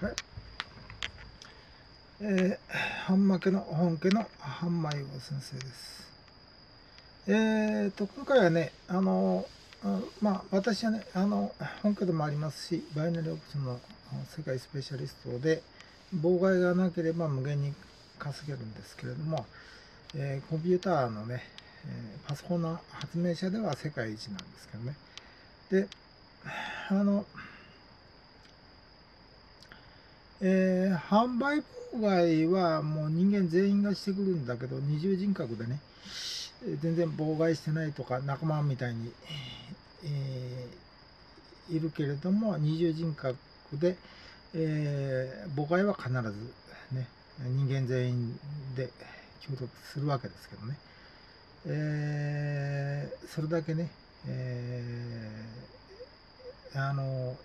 はい。えー、半負けの本家の半枚王先生です。えーと、今回はね、あの、まあ、私はね、あの、本家でもありますし、バイナリーオプションの世界スペシャリストで、妨害がなければ無限に稼げるんですけれども、えーコンピューターのね、えーパソコンの発明者では世界一なんですけどね。で、あの、えー販売妨害はもう人間全員がしてくるんだけど、二重人格でね、全然妨害してないとか、仲間みたいに、えーいるけれども、二重人格で、えー妨害は必ずね、人間全員で協力するわけですけどね。えーそれだけね、えーあの、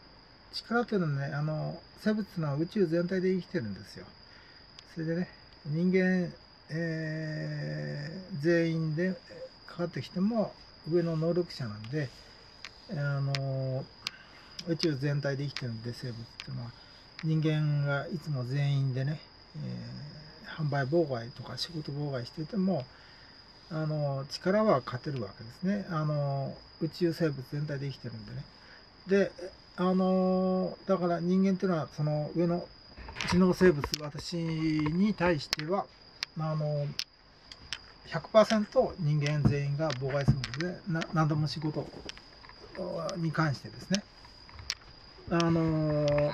力というのはね、あの、生物のは宇宙全体で生きてるんですよ。それでね、人間、えー全員でかかってきても上の能力者なんで、あの、宇宙全体で生きてるんで、生物っていうのは、人間がいつも全員でね、えー販売妨害とか仕事妨害してても、あの、力は勝てるわけですね。あの、宇宙生物全体で生きてるんでね。で、あの、だから人間っていうのは、その上の知能生物、私に対しては、まああの、100%人間全員が妨害するので、な何でも仕事に関してですね。あの、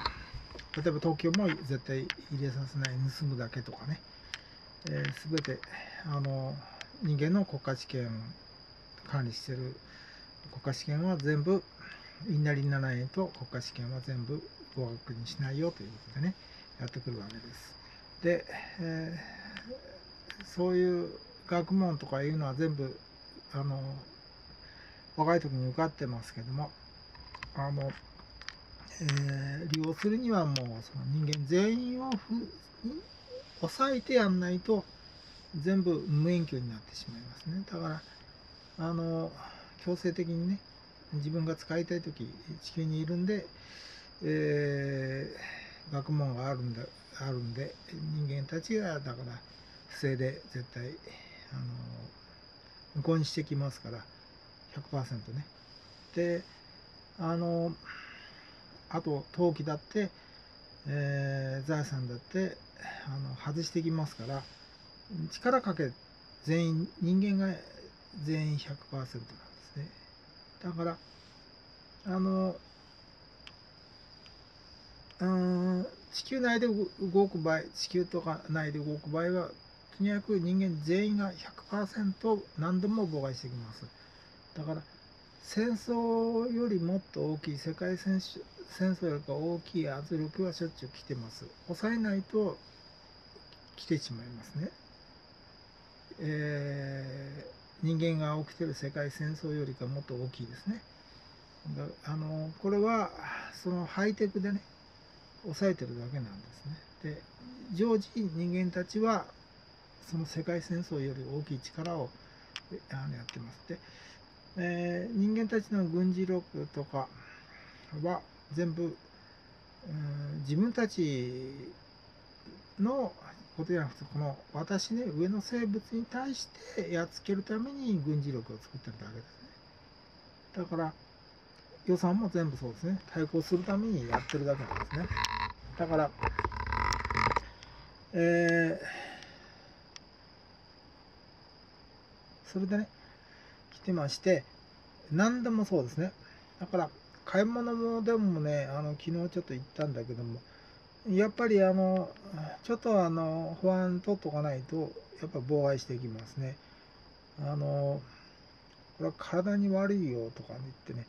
例えば東京も絶対入れさせない、盗むだけとかね。えー、全て、あの、人間の国家試験管理してる国家試験は全部、いなりにならないと国家試験は全部合格にしないよということでね、やってくるわけです。で、えーそういう学問とかいうのは全部、あの、若い時に受かってますけども、あの、えー利用するにはもうその人間全員をふ抑えてやんないと全部無免許になってしまいますね。だから、あの、強制的にね、自分が使いたい時地球にいるんで、えー学問があるんだ、あるんで、人間たちが、だから、不正で絶対、あの、無効にしてきますから、100%ね。で、あの、あと、陶器だって、えー財産だって、あの、外してきますから、力かけ、全員、人間が全員100%なんです。だから、あの、うん、地球内で動く場合、地球とか内で動く場合は、とにかく人間全員が100%何度も妨害してきます。だから、戦争よりもっと大きい、世界戦争戦争よりか大きい圧力はしょっちゅう来てます。抑えないと来てしまいますね。えー人間が起きてる世界戦争よりかもっと大きいですね。あのこれはそのハイテクでね抑えてるだけなんですね。で常時人間たちはその世界戦争より大きい力をあのやってます。で、えー人間たちの軍事力とかは全部、うん自分たちのことじゃなくてこの私ね上の生物に対してやっつけるために軍事力を作ってるだけですね。だから予算も全部そうですね。対抗するためにやってるだけなんですね。だからえーそれでね来てまして何でもそうですね。だから買い物もでもねあの昨日ちょっと行ったんだけどもやっぱりあのちょっとあの不安取っとかないとやっぱ妨害してきますね。あのこれは体に悪いよとか言ってね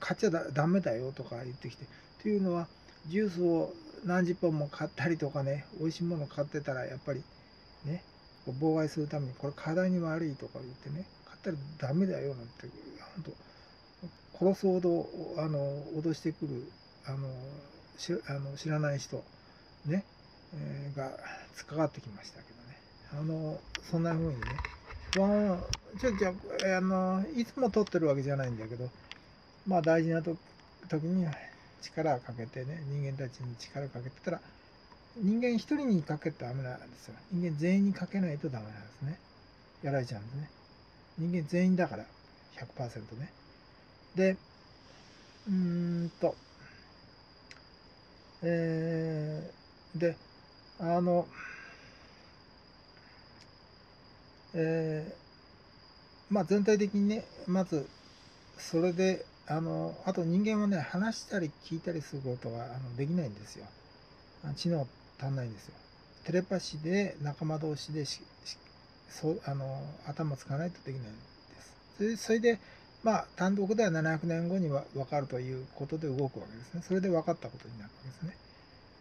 買っちゃダメだよとか言ってきてというのはジュースを何十本も買ったりとかね美味しいもの買ってたらやっぱりね妨害するためにこれ体に悪いとか言ってね買ったらダメだよなんて本当殺すほどあの脅してくるあのあの知らない人、ねえーがつかかってきましたけどね。あのそんな風にね。不安をちょじゃあのいつも取ってるわけじゃないんだけどまあ大事な時に力をかけてね人間たちに力をかけてたら人間一人にかけてダメなんですよ。人間全員にかけないとダメなんですね。やられちゃうんですね。人間全員だから100%ね。でうーんとえー、であのえー、まあ全体的にねまずそれであのあと人間はね話したり聞いたりすることがあのできないんですよ。知能足んないんですよ。テレパシーで仲間同士でしそあの頭使わないとできないんです。それでまあ単独では700年後には分かるということで動くわけですね。それで分かったことになるわけですね。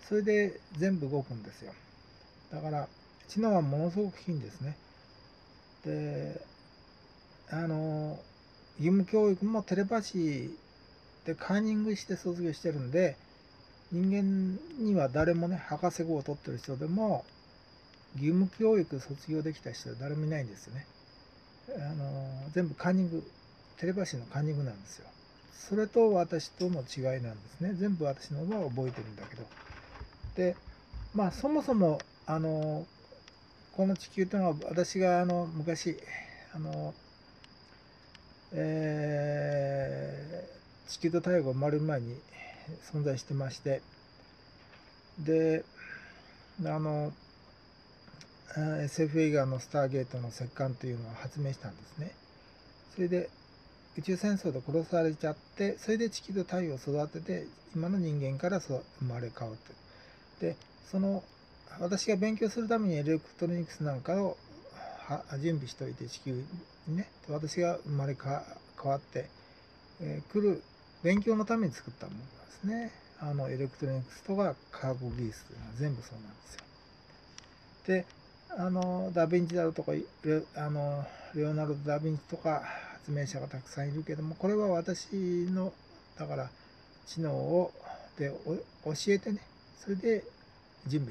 それで全部動くんですよ。だから知能はものすごくいいんですね。であの義務教育もテレパシーでカーニングして卒業してるんで人間には誰もね博士号を取ってる人でも義務教育卒業できた人は誰もいないんですよね。あの全部カーニングテレパシーのカーニングなんですよ。それと私との違いなんですね。全部私の方は覚えてるんだけど。でまあそもそもあのこの地球というのは私があの昔あの、えー、地球と太陽が生まれる前に存在してまして。であの SF 映画の「スターゲート」の石棺というのを発明したんですね。それで宇宙戦争で殺されちゃってそれで地球と太陽を育てて今の人間から生まれ変わってでその私が勉強するためにエレクトロニクスなんかを準備しておいて地球にね私が生まれ変わって、えー、来る勉強のために作ったものなんですね。あのエレクトロニクスとか科学技術というのは全部そうなんですよ。であのダ・ヴィンチだとかあのレオナルド・ダ・ヴィンチとか発明者がたくさんいるけどもこれは私のだから知能をで教えてね。それで準備